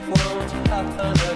it won't happen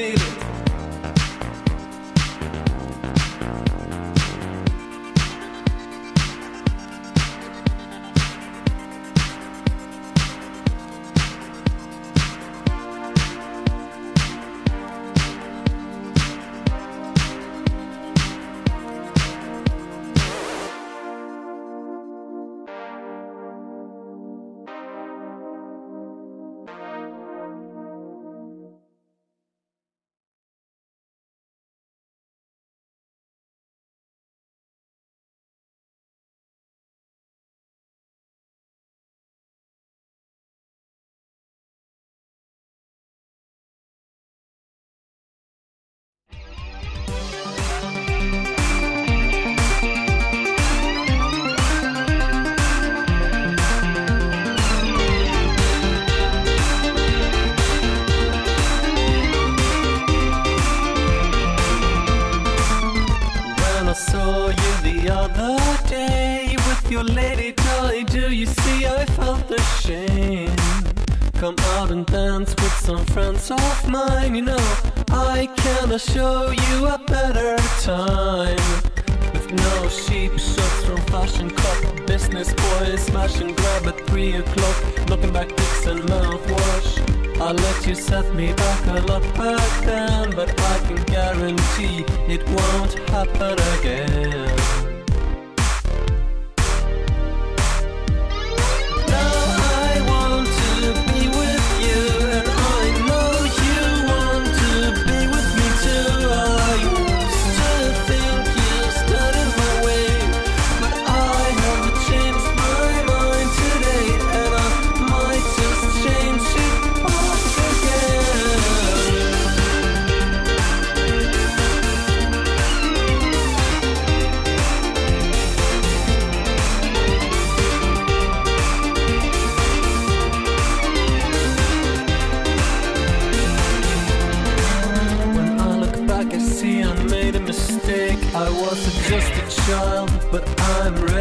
Feel it, saw you the other day with your lady toy, do you see I felt the shame? Come out and dance with some friends of mine, you know I cannot show you a better time. With no sheep shots from fashion cop, business boys smash and grab at three o'clock, knocking back dicks and mouthwash. I'll let you set me back a lot back then, but I can guarantee it won't happen again. Just a child, but I'm ready